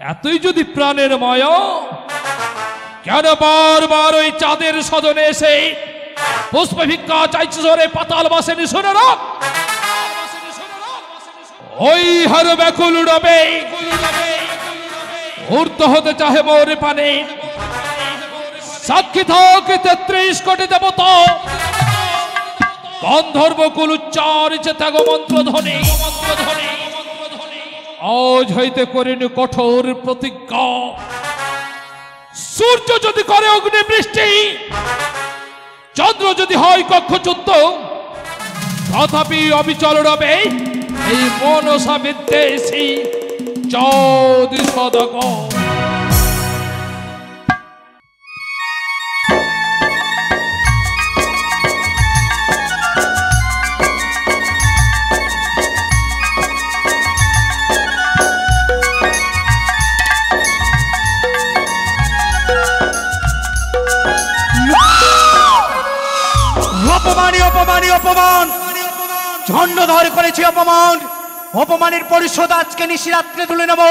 এতই যদি প্রাণের ময়, কেন বারবার ওই চাঁদের সদনে এসে পুষ্প ভিক্ষা চাইছে জোরে পাতাল বাসে শোনো না ওই হার ব্যাকুল রবে ঊর্ধ্ব হতে চাহে মোর পানে। সাক্ষী থাক তেত্রিশ কোটি দেবতা। গন্ধর্ব কুল উচ্চারিছে ত্যাগ মন্ত্র ধ্বনি। আজ হইতে করিনি কঠোর প্রতিজ্ঞা। সূর্য যদি করে অগ্নি বৃষ্টি চন্দ্র যদি হয় কক্ষচ্যুত তথাপি অবিচল রবে এই মনসা বিদ্বেষী চৌদি করেছি অপমান। অপমানের পরিশোধ আজকে নিশিরাত্রে তুলে নেব।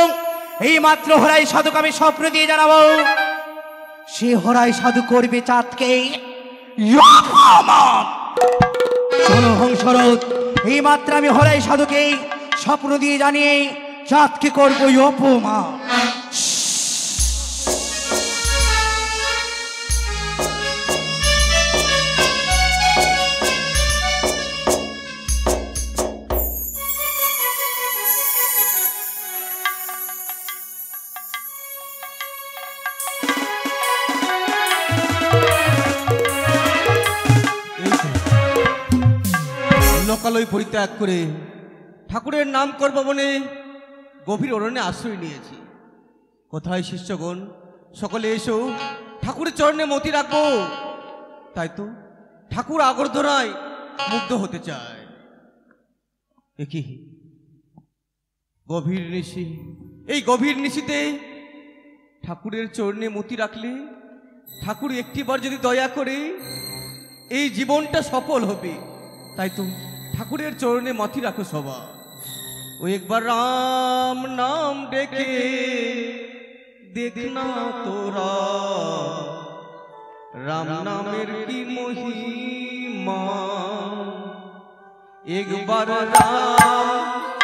এই মাত্র হরাই সাধুকে আমি স্বপ্ন দিয়ে জানাব। সে হরাই সাধু করবে চাঁদকে। হংসরত এই মাত্র আমি হরাই সাধুকে স্বপ্ন দিয়ে জানিয়ে চাঁদকে করব অপমান। লোকালয় পরিত্যাগ করে ঠাকুরের নাম করব বলে গভীর অরণ্যে আশ্রয় নিয়েছি। কোথায় শিষ্যগণ? সকলে এসো, ঠাকুরের চরণে মতি রাখব। তাই তো ঠাকুর আগরধরায় মুগ্ধ হতে চায়। একই গভীর নিশি, এই গভীর নিশিতে ঠাকুরের চরণে মতি রাখলে ঠাকুর একটিবার যদি দয়া করে এই জীবনটা সফল হবে, তাই তো ঠাকুরের চরণে মাথি রাখো সবা ও একবার রাম নাম ডেকে দেখ না তোরা। রাম নামের কি মহিমা? একবার রাম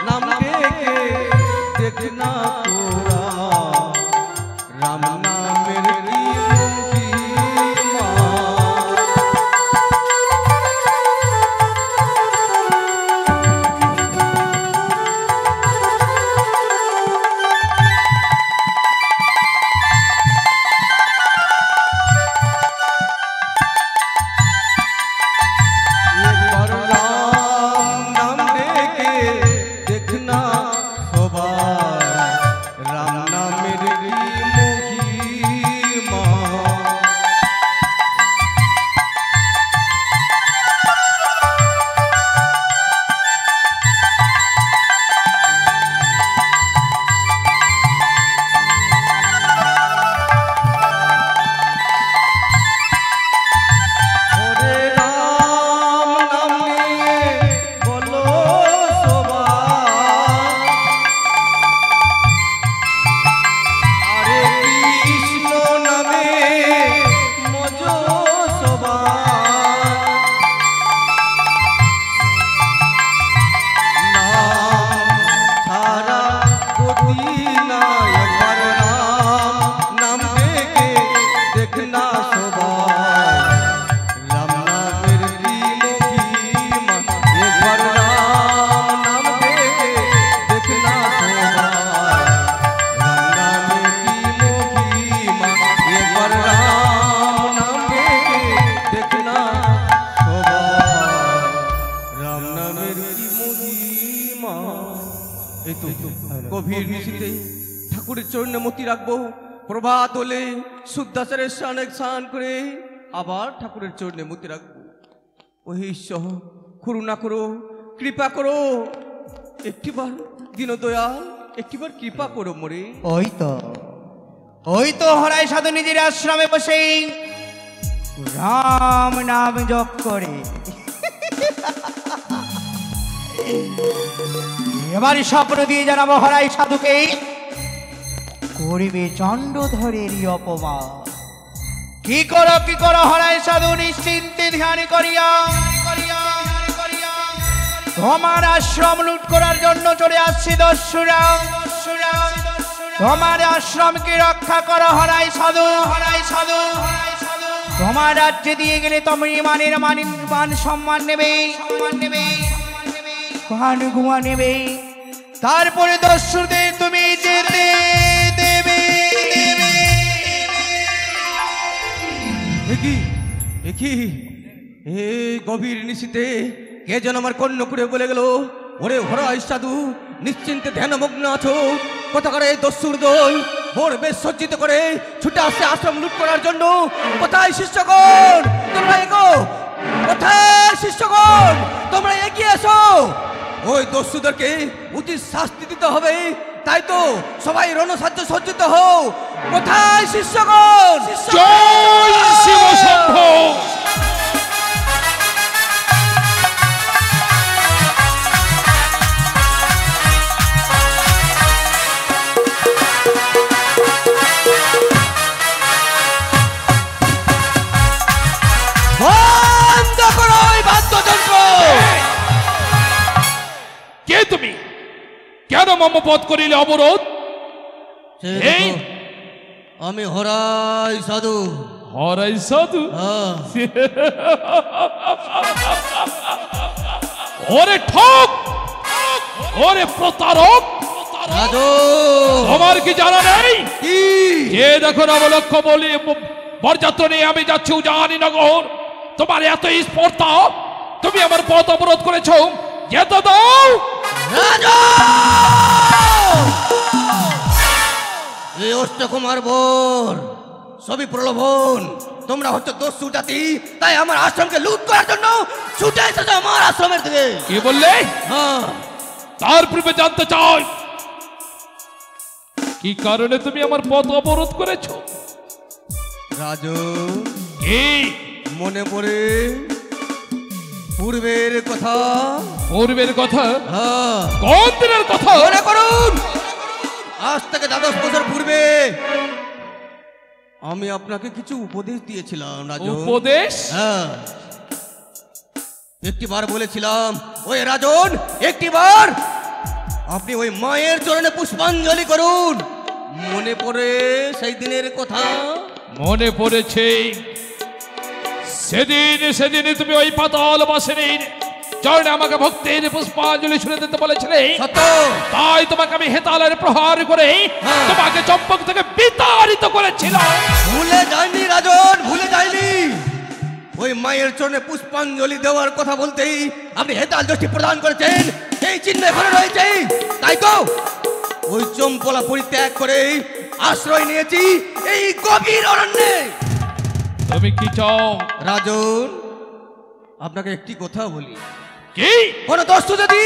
নাম ডেকে দেখ না শুদ্ধাচারের স্নান স্নান করে আবার ঠাকুরের চরণে মতি রাখব। ওই ঈশ্বর, করুণা করো, কৃপা করো। একটিবার দীনদয়াল, একটিবার কৃপা করো মোরে। ওই তো ওই তো হরাই সাধু নিজের আশ্রমে বসে। রাম নাম জপ করে। এবারই স্বপ্ন দিয়ে জানাব হরাই সাধুকে। করিবে চণ্ডধরেরই অপমান। কি করো কি করো, হরাই সাধু নিশ্চিন্তে ধ্যান করিয়া। তোমার আশ্রম লুট করার জন্য চলে আসছি দস্যুরা তোমার আশ্রমকে রক্ষা করো, হরাই সাধু হরাই সাধু। তোমার রাজ্যে দিয়ে গেলে তুমি মানের মান মান সম্মান নেবে। সম্মান নেবে গুয়া নেবে। তারপরে দস্যুদের তুমি যেতে একই এই গভীর নিশিতে কে যেন আমার কর্ণ করে বলে গেল, ওরে হরাই সাধু, নিশ্চিন্তে ধ্যানমগ্ন আছো। কোথাকার দস্যুর দল ভোর বেশ সজ্জিত করে ছুটে আসছে আশ্রম লুট করার জন্য। কোথায় শিষ্যগণ? তোমরা এগো। কোথায় শিষ্যগণ? তোমরা এগিয়ে এসো। ওই দস্যুদেরকে উচিত শাস্তি দিতে হবে। তাই তো সবাই রণসাধ্য সজ্জিত হোক কোথায় শিষ্যগণ? জয় কেন মম পথ করিলে অবরোধ? এই! আমি হরাই সাধু। হরাই সাধু? হ্যাঁ। ওরে ঠক! ওরে প্রতারক! তোমার কি জানা নেই? কি? যে দেখো নবলক্ষ বলি বরযাত্র নিয়ে আমি যাচ্ছি উজানি নগর। তোমার এত স্পর্ধা তুমি আমার পথ অবরোধ করেছ। যেতে দাও! এই অষ্টকুমার বোর সবই প্রলোভন। তোমরা হচ্ছে দস্যু জাতি তাই আমার আশ্রমকে লুট করার জন্য ছুটে এসেছ আমার আশ্রমের দিকে। কি বললে? হ্যাঁ। তার পূর্বে জানতে চাই। কি কারণে তুমি আমার পথ অবরোধ করেছ? রাজু কি? মনে পড়ে পূর্বের কথা। পূর্বের কথা? হ্যাঁ। কোন দিনের কথা? মনে করুন আজ থেকে দ্বাদশ বছর পূর্বে আমি আপনাকে কিছু উপদেশ দিয়েছিলাম রাজন। উপদেশ? হ্যাঁ। একটিবার বলেছিলাম ওই রাজন একটিবার আপনি ওই মায়ের চরণে পুষ্পাঞ্জলি করুন। মনে পড়ে সেই দিনের কথা? মনে পড়েছে সেদিন সেদিন তুমি ওই পাতাল বাসনের চরণে আমাকে ভক্তির পুষ্পাঞ্জলি ছুড়ে দিতে বলেছিলে তাই তোমাকে আমি হেতালের প্রহার করে হ্যাঁ। তোমাকে চম্পক থেকে বিতাড়িত করেছিলাম। ভুলে যায়নি রাজন ভুলে যায়নি। ওই মায়ের চরণে পুষ্পাঞ্জলি দেওয়ার কথা বলতেই আপনি হেতাল দৃষ্টি প্রদান করেছেন। এই চিহ্ন এখানে রয়েছে। তাই তো ওই চম্পলা পরিত্যাগ করে আশ্রয় নিয়েছি এই গভীর অরণ্যে। তুমি কি চাও? রাজন আপনাকে একটি কথা বলি। কি? কোন দস্যু যদি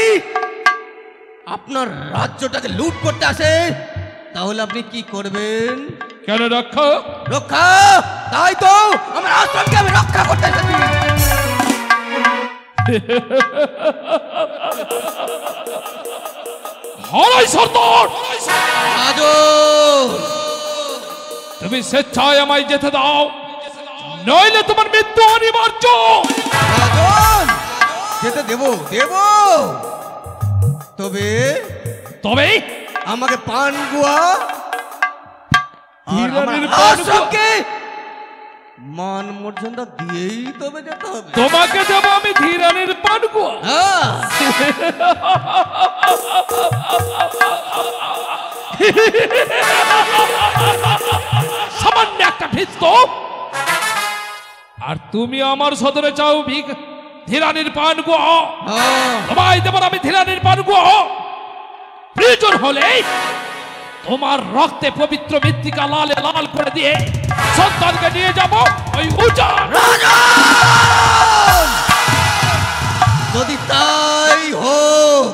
আপনার রাজ্যটাকে লুট করতে আসে তাহলে আপনি কি করবেন? কেন রক্ষা? রক্ষা? তাই তো আমার আশ্রমকে আমি রক্ষা করতে এসেছি। হরাই সর্দার! রাজন! তুমি স্বেচ্ছায় আমায় যেতে দাও। নইলে তোমার মৃত্যু অনিবার্য। যেতে দেব দেব। তবে তবে আমাকে পান গুয়া পান গুয়া? মান মর্যাদা দিয়েই তবে যেতে হবে। তোমাকে দেব আমি ধীরানির পানকুয়া হ্যাঁ। সামান্য একটা ভিস্ত। আর তুমি আমার সদরে চাও ভিক ধীরানির পানকুয়া হ্যাঁ। তোমায় দেব না আমি ধীরানির পানকুয়া প্রয়োজন হলে তোমার রক্তে পবিত্র মৃত্তিকা লালে লাল করে দিয়ে সন্তানকে নিয়ে যাব ওই রাজন! যদি তাই হোক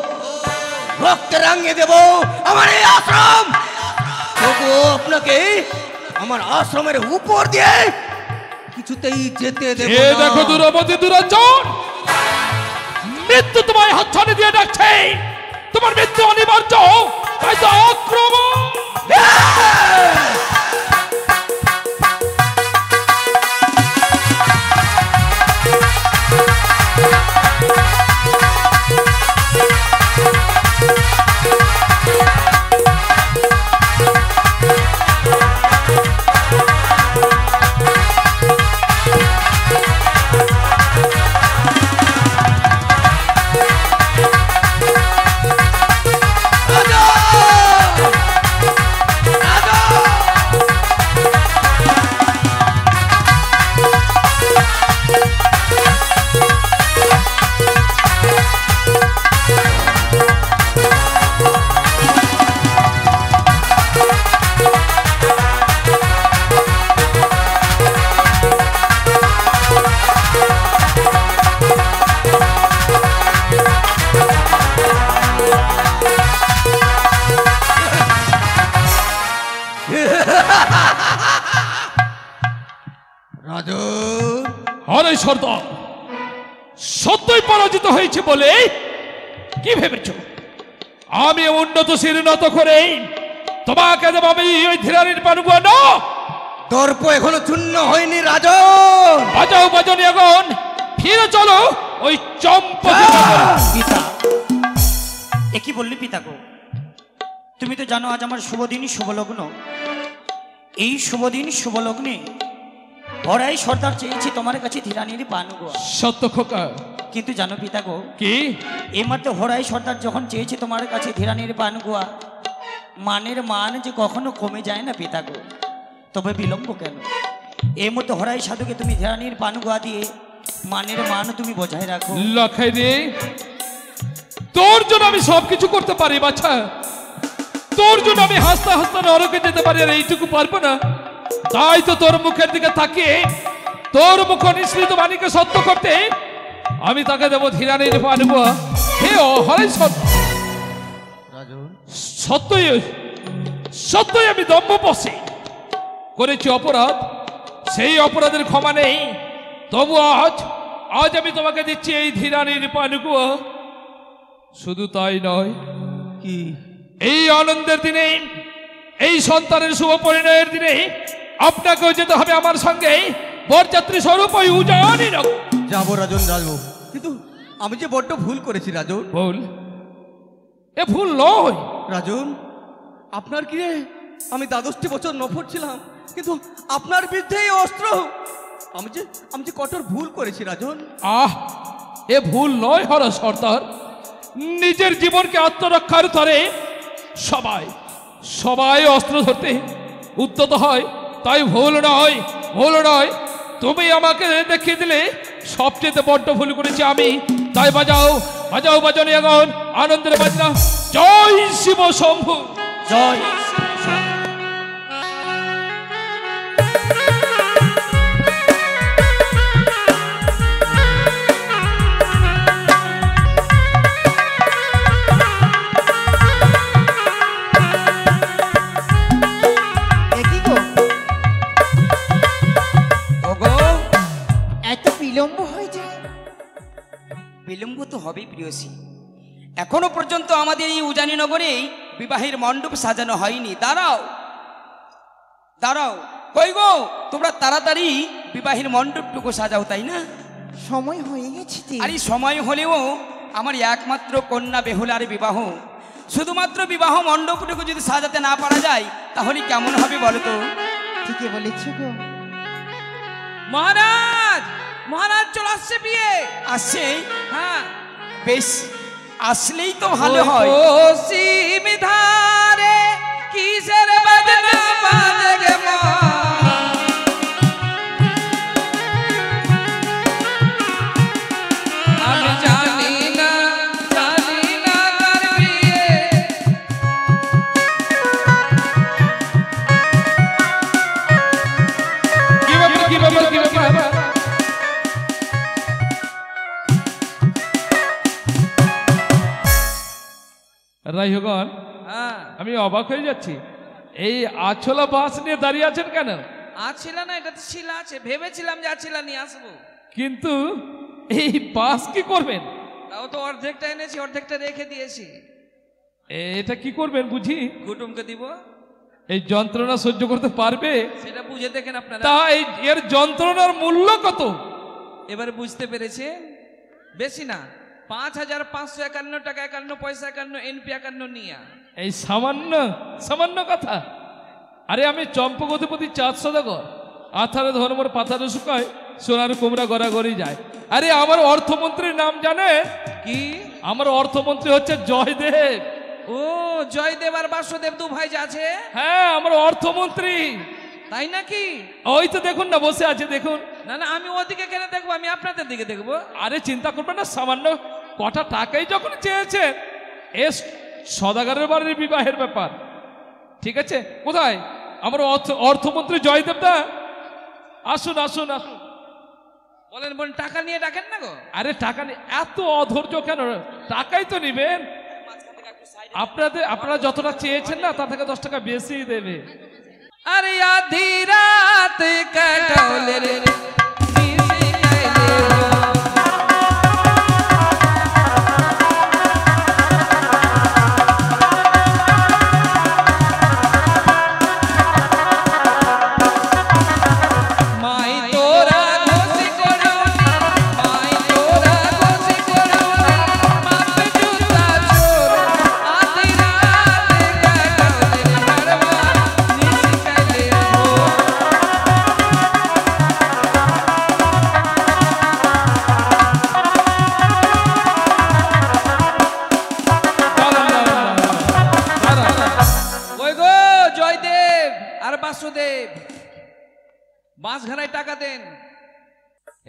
রক্তে রাঙিয়ে দেব আমার এই আশ্রম। তবুও আপনাকে আমার আশ্রমের উপর দিয়ে কিছুতেই যেতে দেব না। দেখো দুরবতী দূরাঞ্চল মৃত্যু তোমায় হাতছানি দিয়ে ডাকছে তোমার মৃত্যু অনিবার্য তাই তো আক্রমণ আরে সর্দার। সত্যই পরাজিত হয়েছে বলে কি ভেবেছ? আমি উন্নত শিরনত করে তোমাকে দেব আমি ওই ধীরানির পারব না দর্প এখনও চূর্ণ হয়নি রাজন। বাজাও বাজনি এখন। ফিরে চলো ওই চম্পা পিতা এ কি বললি পিতা গো? তুমি তো জানো আজ আমার শুভ দিন শুভ লগ্ন। এই শুভ দিন শুভ লগ্নে ভরাই সর্দার চেয়েছি তোমার কাছে ধীরানির পান গো। সত্য খোকা। কিন্তু জানো পিতা গো কি? এইমাত্র হরাই সর্দার যখন চেয়েছে তোমার কাছে ধীরানির পান গোয়া মানের মান যে কখনো কমে যায় না পিতা গো। তবে বিলম্ব কেন? এই মধ্যে হরাই সাধুকে তুমি ধীরানির পান গোয়া দিয়ে মানের মান তুমি বজায় রাখো। লখাই রে তোর জন্য আমি সবকিছু করতে পারি বাচ্চা তোর জন্য আমি হাসতে হাসতে নরকে যেতে পারি আর এইটুকু পারব না। তাই তো তোর মুখের দিকে তাকিয়ে তোর মুখ নিঃসৃত বাণীকে সত্য করতে আমি তাকে দেবো ধীরানির পানবো হে অহরাই সত্য সত্যই সত্যই আমি দম্ভ বসে করেছি অপরাধ সেই অপরাধের ক্ষমা নেই। তবু আজ আজ আমি তোমাকে দিচ্ছি এই ধীরানির পানকুয়া শুধু তাই নয় কি? এই আনন্দের দিনে এই সন্তানের শুভ পরিণয়ের দিনে আপনাকেও যেতে হবে আমার সঙ্গে। বরযাত্রী স্বরূপ ওই উজানি। যাব রাজন যাব। কিন্তু আমি যে বড্ড ভুল করেছি রাজন। ভুল? এ ভুল নয়। রাজন আপনার কি আমি দ্বাদশটি বছর নফর ছিলাম কিন্তু আপনার বিরুদ্ধে এই অস্ত্র। আমি যে আমি যে কঠোর ভুল করেছি রাজন। আহ এ ভুল নয় হর সর্দার নিজের জীবনকে আত্মরক্ষার তরে সবাই সবাই অস্ত্র ধরতে উদ্যত হয়। তাই ভুল নয় ভুল নয়। তুমি আমাকে দেখিয়ে দিলে সবচেয়ে বড্ড ভুল করেছি আমি। তাই বাজাও বাজাও বাজানি এখন আনন্দের বাজনা। জয় শিব শম্ভু। জয় তো হবেই প্রিয়সী এখনও পর্যন্ত আমাদের এই উজানি নগরে বিবাহের মণ্ডপ সাজানো হয়নি। দাঁড়াও দাঁড়াও। কই গো তোমরা তাড়াতাড়ি বিবাহের মণ্ডপটুকু সাজাও তাই না? সময় হয়ে গেছে আর এই সময় হলেও আমার একমাত্র কন্যা বেহুলার বিবাহ। শুধুমাত্র বিবাহ মণ্ডপটুকু যদি সাজাতে না পারা যায় তাহলে কেমন হবে বলো তো? ঠিকই বলেছ গো। মহারাজ মহারাজ চলে আসছে বিয়ে। আসছে? হ্যাঁ। বেশ আসলেই তো ভালো হয়। ধারে কিসের বাজনা রাইহগণ হ্যাঁ। আমি অবাক হয়ে যাচ্ছি। এই আছলা বাস নিয়ে দাঁড়িয়ে আছেন কেন? আছিল না এটা তো শিলা আছে। ভেবেছিলাম যে আছিলা নিয়ে আসব। কিন্তু এই বাস কি করবেন? তাও তো অর্ধেকটা এনেছি অর্ধেকটা রেখে দিয়েছি। এটা কি করবেন বুঝি? কুটুমকে দিব? এই যন্ত্রণা সহ্য করতে পারবে? সেটা বুঝে দেখেন আপনারা। তা এই এর যন্ত্রণার মূল্য কত? এবারে বুঝতে পেরেছে? বেশি না। পাঁচ হাজার পাঁচশো একান্ন টাকা একান্ন পয়সা একান্ন এনপি একান্ন নিয়া। এই সামান্য সামান্য কথা। আরে আমি চম্পগতিপতি চাঁদ সদাগর আথারে ধর্মর পাথারে শুকায় সোনার কুমড়া গড়াগড়ি যায়। আরে আমার অর্থমন্ত্রীর নাম জানে? কি? আমার অর্থমন্ত্রী হচ্ছে জয়দেব। ও জয়দেব আর বাসুদেব দু ভাই যে আছে হ্যাঁ আমার অর্থমন্ত্রী। তাই নাকি? ওই তো দেখুন না বসে আছে দেখুন। না না আমি ওদিকে কেন দেখব? আমি আপনাদের দিকে দেখব। আরে চিন্তা করবেন না সামান্য কটা টাকাই যখন চেয়েছেন এ সদাগরের বাড়ির বিবাহের ব্যাপার। ঠিক আছে? কোথায়? আমার অর্থ- অর্থমন্ত্রী জয়দেব দা? আসুন আসুন আসুন। বলেন বোন টাকা নিয়ে ডাকেন না গো। আরে টাকা নিয়ে এত অধৈর্য কেন? টাকাই তো নিবেন। আপনাদের আপনারা যতটা চেয়েছেন না তার থেকে দশ টাকা বেশি দেবে। अरे आधी रात कटौले रे। বাসুদেব বাঁশঘানায় টাকা দেন।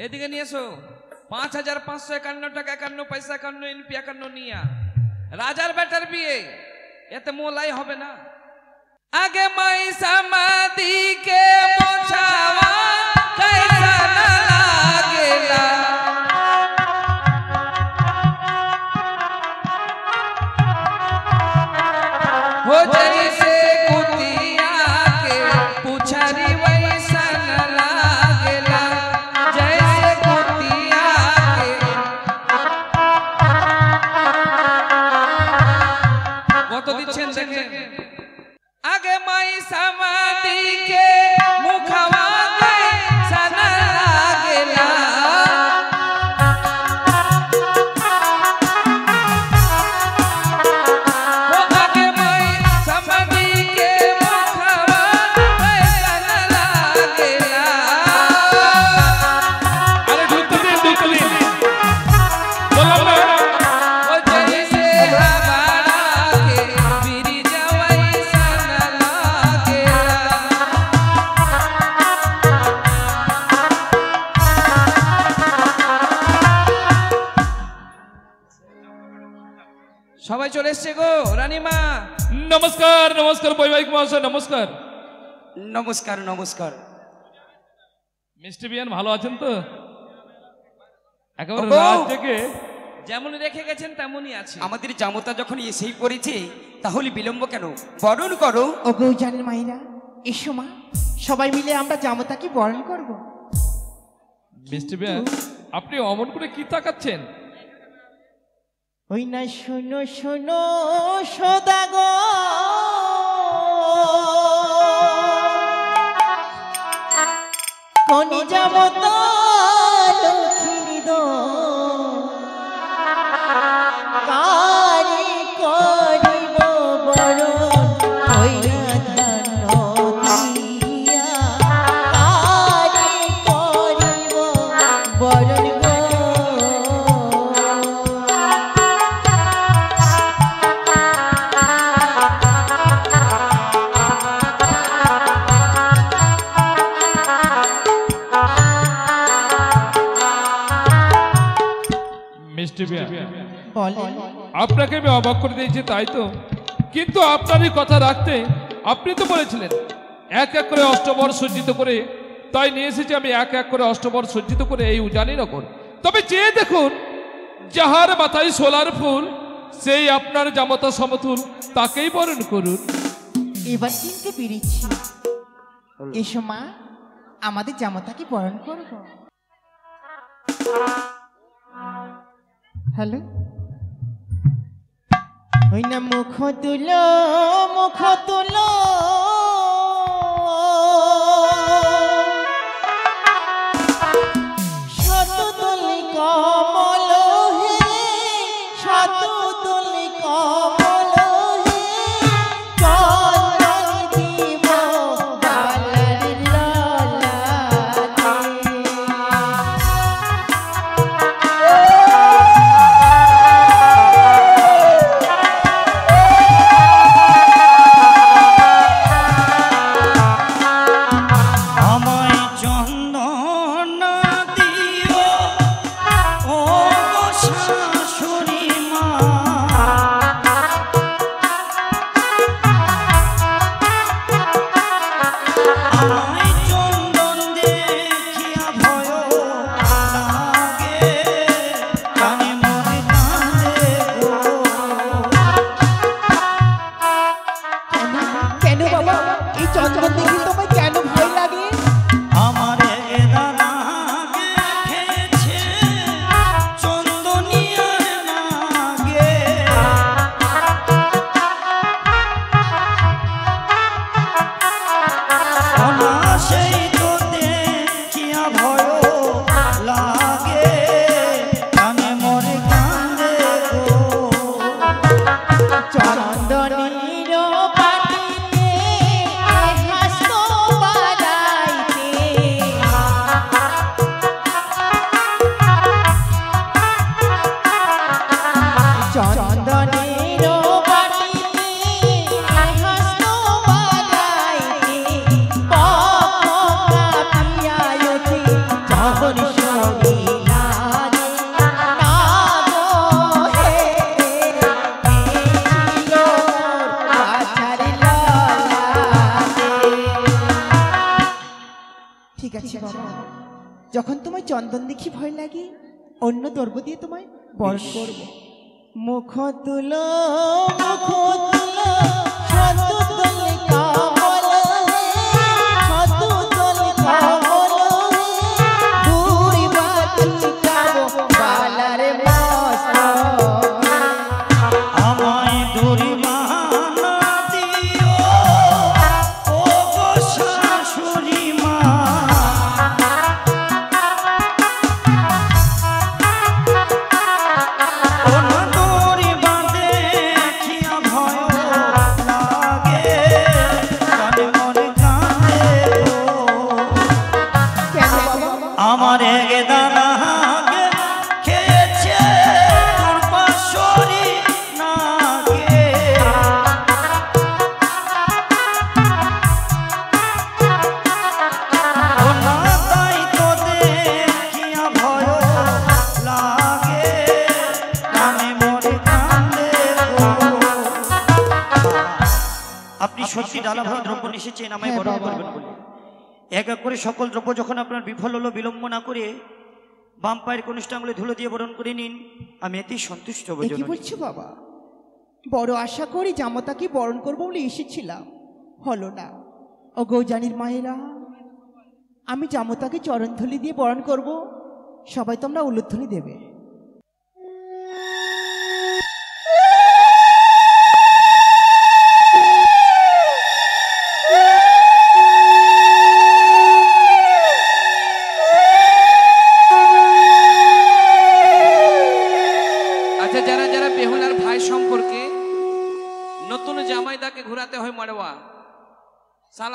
এদিকে নিয়ে এসো। পাঁচ হাজার পাঁচশো একান্ন টাকা, একান্ন পয়সা, একান্ন ইনপি, একান্ন নিয়া। রাজার বেটার বিয়ে, এতে মোলাই হবে না। আগে মাই সামাদিকে মোছাওয়া বৈবাহিক মহাশয় নমস্কার। নমস্কার নমস্কার। মিষ্টি বিয়ান ভালো আছেন তো? একেবারে রাত থেকে যেমন রেখে গেছেন তেমনই আছে আমাদের জামতা যখন এসেই পড়েছে তাহলে বিলম্ব কেন? বরণ করো। ও গৌজানের মাইরা এসো মা। সবাই মিলে আমরা জামতাকে বরণ করব। মিষ্টি বিয়ান আপনি অমন করে কি তাকাচ্ছেন? ওই না শোনো শোনো সদাগো কনি জামতা লক্ষ্মী আপনাকে আমি অবাক করে দিয়েছি তাই তো? কিন্তু আপনারই কথা রাখতে আপনি তো বলেছিলেন এক এক করে অষ্টবর সজ্জিত করে তাই নিয়ে এসেছি আমি এক এক করে অষ্টবর সজ্জিত করে এই উজানি নগর। তবে চেয়ে দেখুন যাহার মাথায় সোলার ফুল সেই আপনার জামতা সমতুল তাকেই বরণ করুন। এবার চিনতে পেরেছি এসো মা আমাদের জামাতাকে বরণ করব হ্যালো? ওই না মুখ তুলো মুখ তুলো। Allah অন্য দিয়ে তোমায় বরণ করব। মুখ তুলো মুখ তুল আপনি সত্যি ডালাভার দ্রব্য নিষেছেন আমায় হ্যাঁ, বরণ। করবেন বলে। এক এক করে সকল দ্রব্য যখন আপনার বিফল হলো বিলম্ব না করে বাম পায়ের কনিষ্ঠ আঙুলে ধুলো দিয়ে বরণ করে নিন। আমি এতেই সন্তুষ্ট হব কি। বলছো বাবা? বড় আশা করি জামতাকে বরণ করব বলে এসেছিলাম। হলো না। ও গৌজানির মায়েরা আমি জামতাকে চরণধলি দিয়ে বরণ করব। সবাই তোমরা উলুধ্বনি দেবে।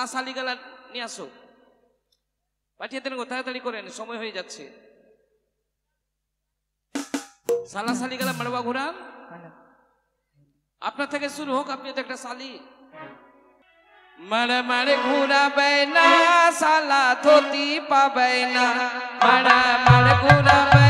সালা সালি গেলা নিয়ে আসো। পাঠিয়ে দেন গো তাড়াতাড়ি করেন সময় হয়ে যাচ্ছে। সালা সালি গেলা মারোয়া ঘোরান আপনার থেকে শুরু হোক আপনি তো একটা সালি মারে মারে ঘুরাবে না সালা ধুতি পাবে না। মারে মারে ঘুরাবে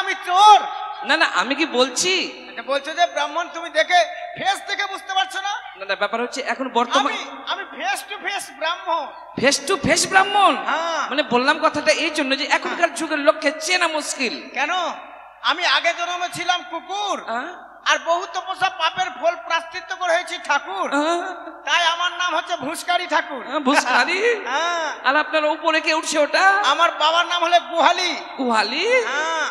আমি চোর। না না আমি কি বলছি? এটা বলছো যে ব্রাহ্মণ তুমি দেখে ফেস দেখে বুঝতে পারছ না? না না ব্যাপার হচ্ছে এখন বর্তমান আমি ফেস টু ফেস ব্রাহ্মণ। ফেস টু ফেস ব্রাহ্মণ? হ্যাঁ। মানে বললাম কথাটা এই জন্য যে এখনকার যুগের লোককে চেনা মুশকিল। কেন? আমি আগে জন্মে ছিলাম কুকুর। আর বহু তপস্যা পাপের ফল প্রাশ্চিত্য করে হয়েছি ঠাকুর। তাই আমার নাম হচ্ছে ভুসকারি ঠাকুর। ভুসকারি? হ্যাঁ। আর আপনার উপরে কে উঠছে ওটা? আমার বাবার নাম হলে গুহালি। কুহালি হ্যাঁ।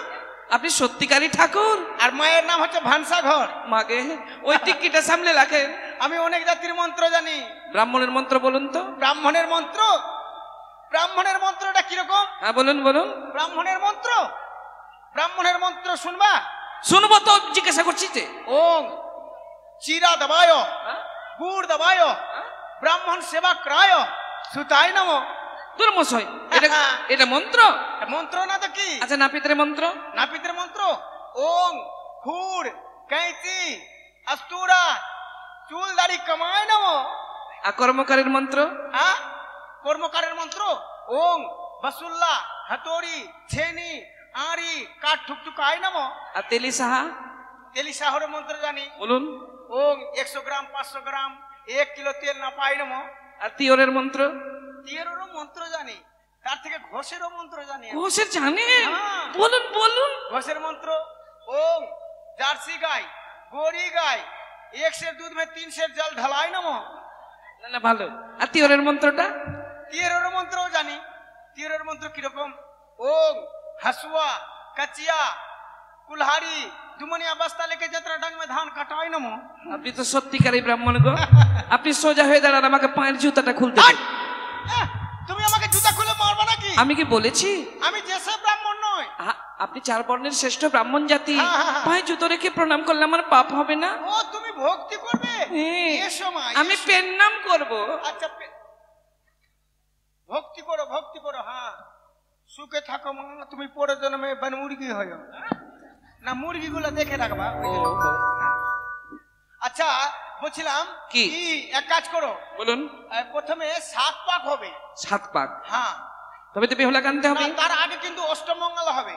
আপনি সত্যিকারী ঠাকুর? আর মায়ের নাম হচ্ছে ভানসা ঘর মাগে ওই টিকিটা সামলে রাখেন। আমি অনেক জাতির মন্ত্র জানি। ব্রাহ্মণের মন্ত্র বলুন তো। ব্রাহ্মণের মন্ত্র? ব্রাহ্মণের মন্ত্রটা কীরকম? হ্যাঁ বলুন বলুন। ব্রাহ্মণের মন্ত্র? ব্রাহ্মণের মন্ত্র শুনবা? শুনব তো জিজ্ঞাসা করছি যে। ওং চিরা দবায় হ্যাঁ? গুড় দবায় ব্রাহ্মণ সেবা ক্রায় সুতাই নম। তোর মশাই এটা এটা মন্ত্র? মন্ত্র না তো কি? আচ্ছা নাপিতের মন্ত্র? নাপিতের মন্ত্র? ওম খুর কাঁচি আস্তুরা চুল দাড়ি কমায় নাও আর কর্মকারের মন্ত্র? হ্যাঁ কর্মকারের মন্ত্র? ওম বাসুল্লা হাতড়ি ছেনি আড়ি কাঠ ঠুকঠুক আয় নামো আর তেলি সাহা? তেলি সাহর মন্ত্র জানি। বলুন। ওম একশো গ্রাম পাঁচশো গ্রাম এক কিলো তেল না পাই নামো আর তিয়রের মন্ত্র? তিয়রেরও মন্ত্র জানি। তার থেকে ঘোষেরও মন্ত্র জানি ঘোষের জানে? হ্যাঁ। বলুন বলুন। ঘোষের মন্ত্র ওম জার্সি গাই গড়ি গাই এক সের দুধ মে তিন সের জল ঢালাই নম। না না ভালো। আর তিয়রের মন্ত্রটা? তিয়রের মন্ত্রও জানি। তিয়রের মন্ত্র কীরকম? ওম হাসুয়া কাচিয়া কুলহারি দুমনি অবস্থা লেখে যাত্রা ডাং মে ধান কাটাই নম। আপনি তো সত্যিকারই ব্রাহ্মণ গো। আপনি সোজা হয়ে দাঁড়ান আমাকে পায়ের জুতাটা খুলতে তুমি আমাকে জুতা খুলে নাকি? আমি কি বলেছি? আমি দেশে ব্রাহ্মণ নয় আপনি চার বর্ণের শ্রেষ্ঠ ব্রাহ্মণ জাতি। হ্যাঁ, হ্যাঁ, হ্যাঁ। পায়ে জুতো রেখে প্রণাম করলে আমার পাপ হবে না? ও তুমি ভক্তি করবে? হ্যাঁ। আমি। পেন নাম করব। আচ্ছা ভক্তি করো ভক্তি করো হ্যাঁ সুখে থাকো মা তুমি পরে জন্মে বন মুরগি হয় না মুরগি গুলো দেখে রাখবা। আচ্ছা বলছিলাম কি? এক কাজ করো। বলুন। প্রথমে সাত পাক হবে। সাত পাক। হ্যাঁ। তবে তো বেহুলা কানতে হবে। তার আগে কিন্তু অষ্টমঙ্গল হবে।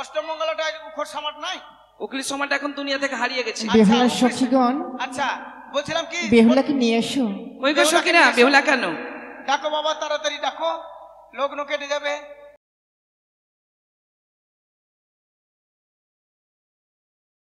অষ্টমঙ্গলটা উখর সমাট নাই? উকিল সমাট এখন দুনিয়া থেকে হারিয়ে গেছে। বেহুলা আচ্ছা, সখীগণ আচ্ছা বলছিলাম কি? বেহুলাকে নিয়ে এসো? ওই গো সখীরা বেহুলা কেন? ডাকো বাবা তাড়াতাড়ি ডাকো। লগ্ন কেটে যাবে।